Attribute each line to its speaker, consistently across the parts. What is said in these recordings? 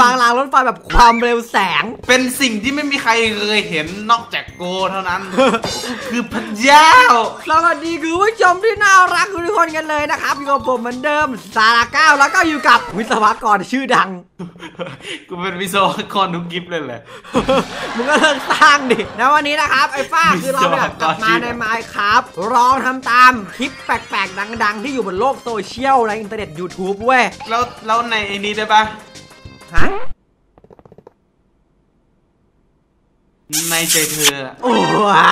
Speaker 1: วางรางรถไฟแบบความเร็วแสง
Speaker 2: เป็นสิ่งที่ไม่มีใครเคยเห็นนอกจากโกเท่านั้น คือพระเจ้า
Speaker 1: สวัสดีคุณผู้ชมที่น่ารักทุกคนกันเลยนะครับอยู่กับผมเหมือนเดิมสาราเก้าแล้วก็อยู่กับวิศวกรชื่อดัง
Speaker 2: กูเป็นวิศวกรทุกกิฟเลยแหละ
Speaker 1: มึงก็เลิกสร้างดินะวันนี้นะครับไอ้ฟ้า
Speaker 2: วิศวกร
Speaker 1: คือเราเนี่ยกลับมาใน Minecraft ลองทำตามคลิปแปลกๆ ดัง ๆ ที่อยู่บนโลกโซเชียลในอินเทอร์เน็ต YouTube เว้ย
Speaker 2: แล้วแล้วในไอ้นี้ได้ปะ
Speaker 1: ฮะ
Speaker 2: ในใจเธออะ
Speaker 1: โอ้ว้า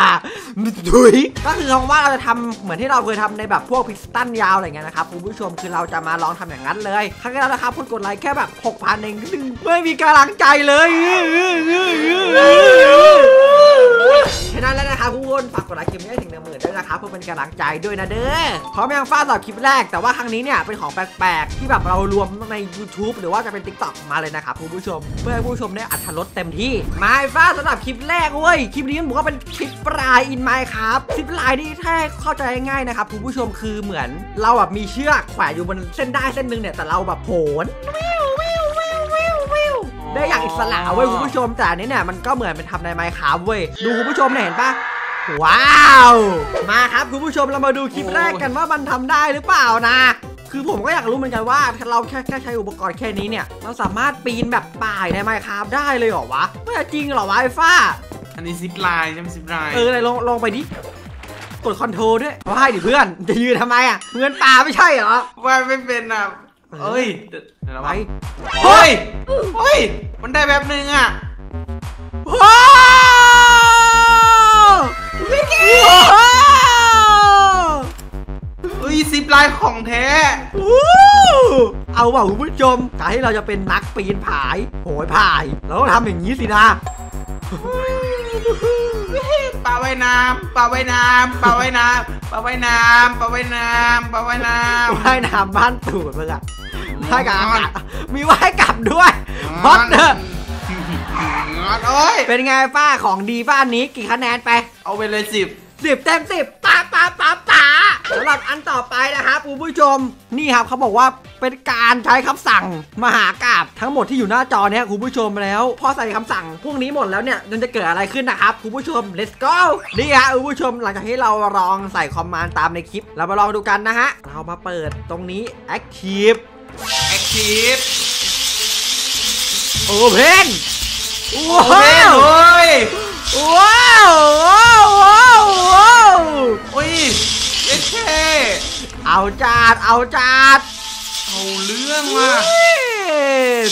Speaker 1: ดุยก็คือคำว่าเราจะทำเหมือนที่เราเคยทำในแบบพวกพิสตันยาวอะไรเงี้ยนะครับคุณผู้ชมคือเราจะมาลองทำอย่างนั้นเลยครั้งที่แล้วนะครับคุณกดไลค์แค่แบบ6,000เองซึ่งไม่มีกำลังใจเลย เพื่อเป็นกำลังใจด้วยนะเด้อพร้อมยังฟ้าสำหรับคลิปแรก แต่ว่าครั้งนี้เนี่ยเป็นของแปลกๆ ที่แบบเรารวมใน YouTube หรือว่าจะเป็น TikTok มาเลยนะครับคุณผู้ชม เพื่อให้ผู้ชมได้อัธรสเต็มที่มาฟ้าสำหรับคลิปแรกเว้ยคลิปนี้มันบอกว่าเป็นคลิปปลายอินไมค์ครับคลิปปลายนี่ถ้าเข้าใจง่ายๆนะครับคุณผู้ชมคือเหมือนเราแบบมีเชือกแขวนอยู่บนเส้นได้เส้นหนึ่งเนี่ยแต่เราแบบโผนได้อย่างอิสระเว้ยคุณผู้ชมแต่อันนี้เนี่ยมันก็เหมือนเป็นทำในไมค์ครับเว้ยดูคุณผู้ชมเนี่ยเห็นปะ ว้าว มาครับคุณผู้ชมเรามาดูคลิปแรกกันว่ามันทำได้หรือเปล่านะ คือผมก็อยากรู้เหมือนกันว่าถ้าเราแค่แค่ใช้อุปกรณ์แค่นี้เนี่ย เราสามารถปีนแบบป่ายในไมค์ครับได้เลยเหรอวะไม่จริงเหรอวะไอ้ฟ้า
Speaker 2: อันนี้ซิปไลน์ใช่ไหมซิปไลน์
Speaker 1: เออไหนลองลองไปดิกดคอนโทรลด้วยว่าให้ดิเพื่อนจะยืนทำไมอะเงินป่าไม่ใช่เหรอ
Speaker 2: ว่าไม่เป็นอะเอ้ยเดี๋ยวเดี๋ยวระ
Speaker 1: ไป
Speaker 2: วังเฮ้ยเฮ้ยมันได้แบบนึงอะ
Speaker 1: ว้าว วิกกี้ว้าว
Speaker 2: เฮ้ยซิปไลน์ของแท้
Speaker 1: วู้เอาว่ะคุณผู้ชมการที่เราจะเป็นนักปีนผาย โหยผาย เราต้องทำอย่างนี้สินะ
Speaker 2: ปลาว่ายน้ำปลาว่ายน้ำปลาว่ายน้ำปลาว่ายน้ำปลาว่ายน้ำปลาว่ายน้ำ
Speaker 1: ว่ายน้ำบ้านตูดมึงอะว่ายกับอากาศมีว่ายกลับด้วยฮอตเนอะ
Speaker 2: ง อนโอ้ย
Speaker 1: เป็นไงป้าของดีป้าอันนี้กี่คะแนนไป
Speaker 2: เอาไปเลยสิบ
Speaker 1: สิบเต็มสิบป้าป้าป้าป้าสำหรับอันต่อไปนะครับคุณผู้ชม นี่ครับเขาบอกว่าเป็นการใช้คำสั่งมหากาบทั้งหมดที่อยู่หน้าจอเนี่ยคุณผู้ชมแล้ว พอใส่คำสั่ง พวกนี้หมดแล้วเนี่ยมันจะเกิดอะไรขึ้นนะครับคุณผู้ชม let's go นี่ฮะคุณผู้ชมหลังจากที่เราลองใส่คอมมานด์ตามในคลิป เรามาลองดูกันนะฮะ เรามาเปิดตรงนี้ active
Speaker 2: แอคทีฟ
Speaker 1: open
Speaker 2: โอ้
Speaker 1: ว้า
Speaker 2: ยวโอ้ย
Speaker 1: ว้าวว้าวว้าวว้าว
Speaker 2: โอ้ยเอเท่
Speaker 1: เอาจัดเอาจัด
Speaker 2: เอาเรื่องว่ะ
Speaker 1: เฮ้ย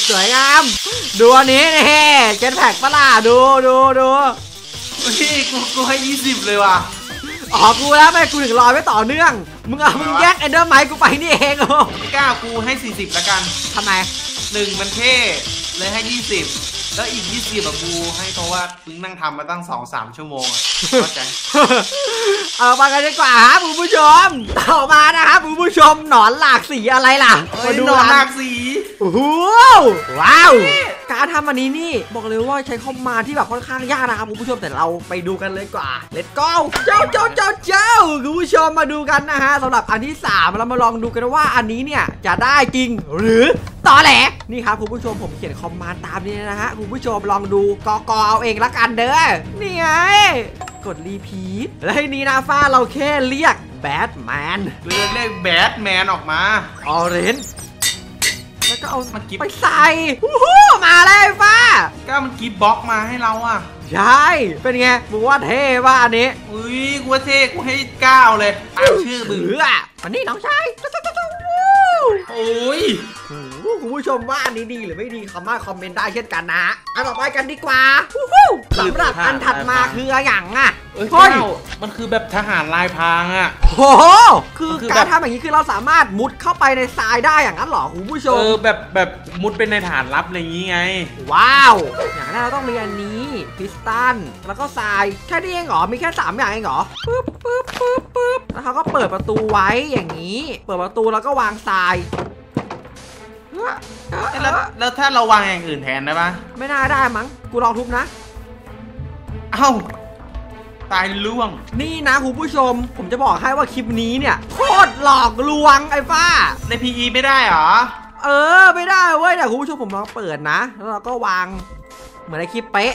Speaker 1: สวยงามดูอันนี้นี่เจ็ตแพ็กปะล่ะดูดูดู
Speaker 2: เฮ้ยกูกูให้ยี่สิบเลยว่ะ
Speaker 1: อ๋อกูแล้วไม่กูถึงรอยไม่ต่อเนื่อง มึงเอามึงแยกไอเดอร์ไมค์กูไปนี่เองโอ้
Speaker 2: ไม่กล้ากูให้สี่สิบละกัน
Speaker 1: ทำไม
Speaker 2: หนึ่งมันเท่เลยให้ยี่สิบ แล้วอีกยี่สิบอะกูให้เพราะว่ามึงนั่งทำมาตั้งสองสามชั่วโมงอะเข้าใจ
Speaker 1: เอามากันดีกว่าครับคุณผู้ชม ต่อมานะครับคุณผู้ชมหนอนหลากสีอะไรล่ะ
Speaker 2: เฮ้ย
Speaker 1: มาดู
Speaker 2: หนอนห
Speaker 1: กั
Speaker 2: ลานกสี
Speaker 1: โอ้โหว้าวการทำอันนี้นี่บอกเลยว่าใช้คอมมานด์ที่แบบค่อนข้างยากนะครับคุณผู้ชมแต่เราไปดูกันเลยกว่า let's go เจ้าเจ้าเจ้าเจ้าคุณผู้ชมมาดูกันนะฮะสำหรับอันที่ 3 เรามาลองดูกันว่าอันนี้เนี่ยจะได้จริงหรือต่อแหลนี่ครับคุณผู้ชมผมเขียนคอมมานด์ตามนี้นะฮะคุณผู้ชมลองดูกอกอเอาเองละกันเด้อนี่ไง กดรีพีทและทีนี้นะฟ้าเราแค่เรียกแบทแมน
Speaker 2: เลือกเลขแบทแมนออกมา
Speaker 1: ออเรนแล้วก็เอา
Speaker 2: มันกิ๊บ
Speaker 1: ไปใส่วู้ฮู้มาเลยไอ้ฟ้า
Speaker 2: ก็มันกิฟต์บล็อกมาให้เราอะ
Speaker 1: ใช่ เป็นไงมึงว่าเท่ว่าอันนี้
Speaker 2: อุ้ยกูว่าเท่กูให้เก้าเลยตามชื่อมึง
Speaker 1: เอออันนี้น้องชาย
Speaker 2: โอ้ย
Speaker 1: โอ้โหคุณผู้ชมว่าอันนี้ดีหรือไม่ดีคอมมาคอมเมนต์ได้เช่นกันนะอันต่อไปกันดีกว่าวู้ฮู้สำหรับอันถัดมาคืออะไรอย่างอะ
Speaker 2: เอ้ย
Speaker 1: เฮ้ย
Speaker 2: เก้ามันคือแบบทหารลายพรางอะ
Speaker 1: โอ้โหคือ
Speaker 2: มันคือ
Speaker 1: การ
Speaker 2: แบบ
Speaker 1: ทำอย่างนี้คือเราสามารถมุดเข้าไปในทรายได้อย่างนั้นเหรอคุณผู้ช
Speaker 2: เอ
Speaker 1: ม
Speaker 2: อแบบแบบมุดเป็นในฐานลับอะไรอย่างงี้ไง
Speaker 1: ว้าว อย่างแรกเราต้องมีอันนี้พิสตันแล้วก็ทรายแค่นี้เองเหรอมีแค่ 3 อย่างเองเหรอปึ๊บปึ๊บปึ๊บปึ๊บแล้วเขาก็เปิดประตูไว้อย่างนี้ เปิดประตูแล้วก็วางทรายเอ้อเอ้อ
Speaker 2: แล้ว
Speaker 1: เอ้อ
Speaker 2: แล้วถ้าเราวางอย่างอื่นแทนได้ปะ
Speaker 1: ไม่น่าได้มั้งกูลองทุบนะ
Speaker 2: เอ้าตายล่วง
Speaker 1: นี่นะคุณผู้ชม ผมจะบอกให้ว่าคลิปนี้เนี่ยโคตรหลอกลวงไอ้ฟ้า
Speaker 2: ใน PE ไม่ได้เหรอ
Speaker 1: เอเออไม่ได้เว้ยแต่คุณผู้ชมผมลองเปิดนะ แล้วเราก็วาง เหมือนในคลิปเป๊ะ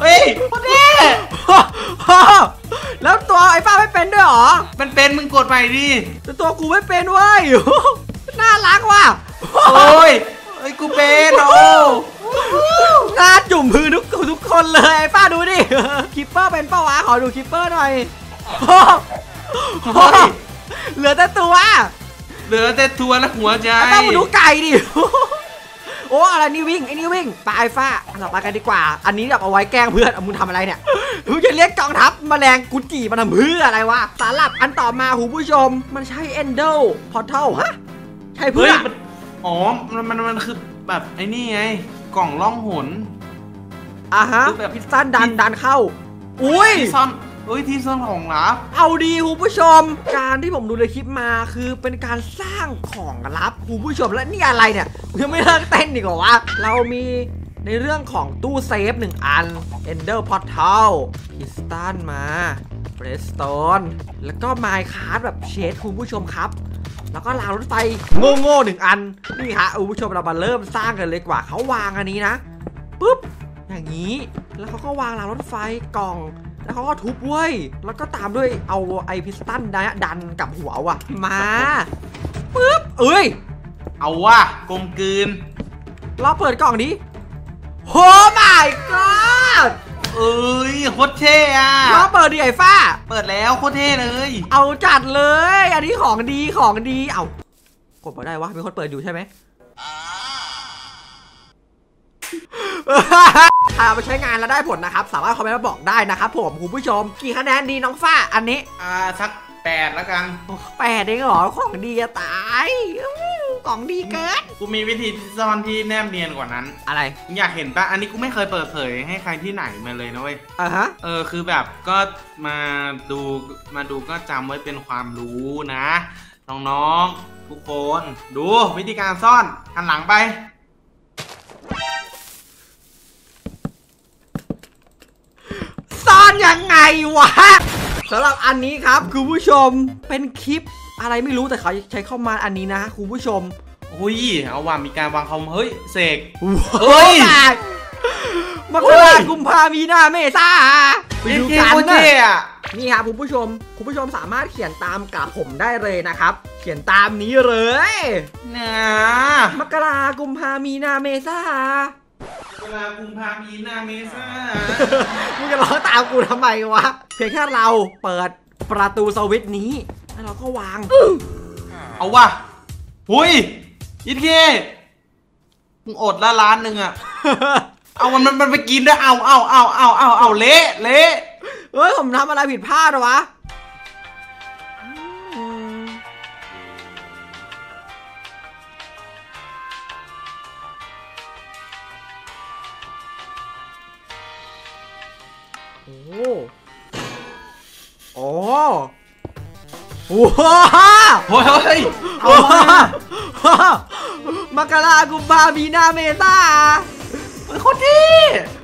Speaker 1: เฮ้
Speaker 2: ยโคตรเท่
Speaker 1: แล้วตัวไอ้ป้าไม่เป็นด้วยเหรอ
Speaker 2: มันเป็นมึงกดใหม่ดิ
Speaker 1: แต่ตัวกูไม่เป็นเว้ยน่ารักว่ะ
Speaker 2: โอ้ยเอ้ยกูเป็นโอ้
Speaker 1: หน้าจุ่มพื้นทุกทุกคนเลยไอ้ป้าดูดิ creeper เป็นเป้าวะขอดู creeper หน่อยเหลือแต่ตัว
Speaker 2: เหลือแต่ตัวและหัวใจ
Speaker 1: ไอ้ป้ามาดูไก่ดิ โอ้อะไรนี่วิ่งไอ้นี่วิ่งปลาไอ้ฟ้าอันต่อไปกันดีกว่า อันนี้แบบเอาไว้แกล้งเพื่อนเอามึงทำอะไรเนี่ยมึงจะเรียกกองทัพแมลงกุจิมาทำเพื่ออะไรวะสำหรับอันต่อมาคุณผู้ชม มันใช่เอนเดลพอร์ทัลฮะใช่
Speaker 2: เฮ้
Speaker 1: เพื่
Speaker 2: ย
Speaker 1: อ
Speaker 2: มันอ๋อ มันมันมันคือแบบไอ้นี่ไง กล่องล่องหน
Speaker 1: อะฮะ
Speaker 2: คือแบบ
Speaker 1: พิซซ่าดันดันเข้า อุ้ย
Speaker 2: ที่ซ่อน เฮ้ยที่ซ่อนของลับ
Speaker 1: เอาดีคุณผู้ชม การที่ผมดูในคลิปมาคือเป็นการสร้างของลับคุณผู้ชมและนี่อะไรเนี่ยยังไม่เลิกเต้นอีกเหรอวะเรามีในเรื่องของตู้เซฟหนึ่งอัน Ender Portal พิสตันมาเ r รสโตนแล้วก็ไมค์คาร์ดแบบเชดคุณผู้ชมครับ แล้วก็รางรถไฟโง่ๆหนึ่งอัน นี่ฮะคุณผู้ชมเรามาเริ่มสร้างกันเลยกว่าเขาวางอันนี้นะปุ๊บอย่างนี้แล้วเขาก็วางรางรถไฟกล่อง แล้วเขาก็ทุบเว้ย แล้วก็ตามด้วยเอาไอ piston นะดันกับหัวว่ะ มาปุ๊บเอ้ย
Speaker 2: เอาว่ะกลมกลืน
Speaker 1: เราเปิดกล่องนี้โห my god
Speaker 2: เอ้ยโคตรเท่อะ
Speaker 1: เราเปิดดิไอ้ฟ้า
Speaker 2: เปิดแล้วโคตรเท่เลย
Speaker 1: เอาจัดเลย อันนี้ของดีของดีเอากดมาได้วะมีคนเปิดอยู่ใช่ไหมถ้า เอาไปใช้งานแล้วได้ผลนะครับ สามารถคอมเมนต์มาบอกได้นะครับผมคุณผู้ชมกี่คะแนนดีน้องฟ้าอันนี้
Speaker 2: อ่าสักแปดแล้วกัน
Speaker 1: โอ้แปดเองเหรอของดีจะตายอื้อของดีเกิน
Speaker 2: กูมีวิธีซ่อนที่แนบเนียนกว่านั้น
Speaker 1: อะไร
Speaker 2: มึงอยากเห็นปะอันนี้กูไม่เคยเปิดเผยให้ใครที่ไหนมาเลยนะเว้ย
Speaker 1: อะฮะ
Speaker 2: เออ คือแบบก็มาดูมาดูก็จำไว้เป็นความรู้นะ น้องๆ ทุกคน ดูวิธีการซ่อนหันหลังไป
Speaker 1: ยังไงวะสำหรับอันนี้ครับคุณผู้ชมเป็นคลิปอะไรไม่รู้แต่เขาใช้เข้ามาอันนี้นะคุณผู้ชม
Speaker 2: อุ้ยเอาว่ามีการวางคอมเฮ้ยเสก
Speaker 1: เฮ้ย
Speaker 2: เฮ้ย
Speaker 1: มกรากุมภามีนาเมษาไปดู
Speaker 2: เท่
Speaker 1: กัน
Speaker 2: โคตร
Speaker 1: นะ
Speaker 2: เท่อะ
Speaker 1: นี่ครับคุณผู้ชม คุณผู้ชมสามารถเขียนตามกับผมได้เลยนะครับ เขียนตามนี้เลย
Speaker 2: นะ
Speaker 1: มกรากุมภามีนาเมษา
Speaker 2: เวลากุมภามีนาเมษา
Speaker 1: มึงจะร้องตามกูทำไมวะ เพียงแค่เราเปิดประตูสวิตช์นี้ แล้วเราก็วาง
Speaker 2: เอาว่ะหุยยิดเคมึงอดละล้านหนึ่งอะเอามันมันมันไปกินด้วยเอาเอาเอาเอาเอาเอาเละเละ
Speaker 1: เฮ้ยผมทำอะไรผิดพลาดเหรอวะ โอ้โหโอ้โหโอ้โห
Speaker 2: เฮ้ยเฮ้ยเอา
Speaker 1: โอ้โห
Speaker 2: มา
Speaker 1: มกรากุมภามีนาเมษา
Speaker 2: เฮ้ยโคตรเท่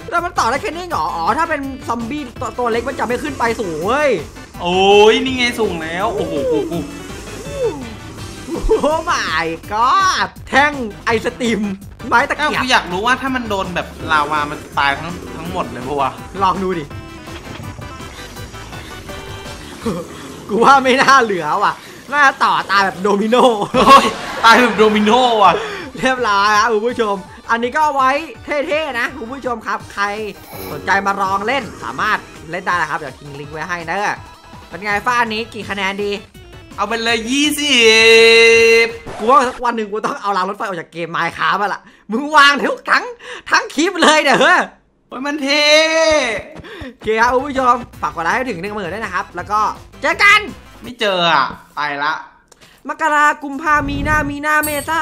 Speaker 1: แต่มันต่อได้แค่นี้เหรออ๋อถ้าเป็นซอมบี้ตัวตัวเล็กมันจะไม่ขึ้นไปสูงเว้ย
Speaker 2: โอ้ยนี่ไงส่งแล้ว โอ้โหโอ้โห
Speaker 1: โอ้ my god แท่งไอสติมไม้ตะ
Speaker 2: เอ้า
Speaker 1: เกีย
Speaker 2: กู
Speaker 1: บ
Speaker 2: อยากรู้ว่าถ้ามันโดนแบบลาวา มันตายทั้งทั้งหมดเลยปะวะ
Speaker 1: ลองดูดิ กูว่าไม่น่าเหลือว่ะน่าต่อตายแบบโดมิโน
Speaker 2: โอ้ยตายแบบโดมิโนว่ะ
Speaker 1: เรียบร้อยครับคุณผู้ชม อันนี้ก็เอาไว้เท่ๆนะคุณผู้ชมครับ ใครสนใจมาลองเล่นสามารถเล่นได้นะครับ เดี๋ยวทิ้งลิงก์ไว้ให้เนอะเป็นไงฟ้าอันนี้กี่คะแนนดี
Speaker 2: เอาไปเลยยี่สิบ
Speaker 1: กูว่าสักวันหนึ่งกูต้องเอารางรถไฟออกจากเกมไมค์คาร์มาละมึงวางทุกทั้งทั้งคลิปเลยเนี่ยเฮ้ย
Speaker 2: โอ้ยมันเท่
Speaker 1: โอเคครับคุณผู้ชมฝากกดไลค์ให้ถึงหนึ่งหมื่นด้วยนะครับ แล้วก็เจอกัน
Speaker 2: ไม่เจออะ ไปละ
Speaker 1: มกรากุมภามีนามีนาเมษา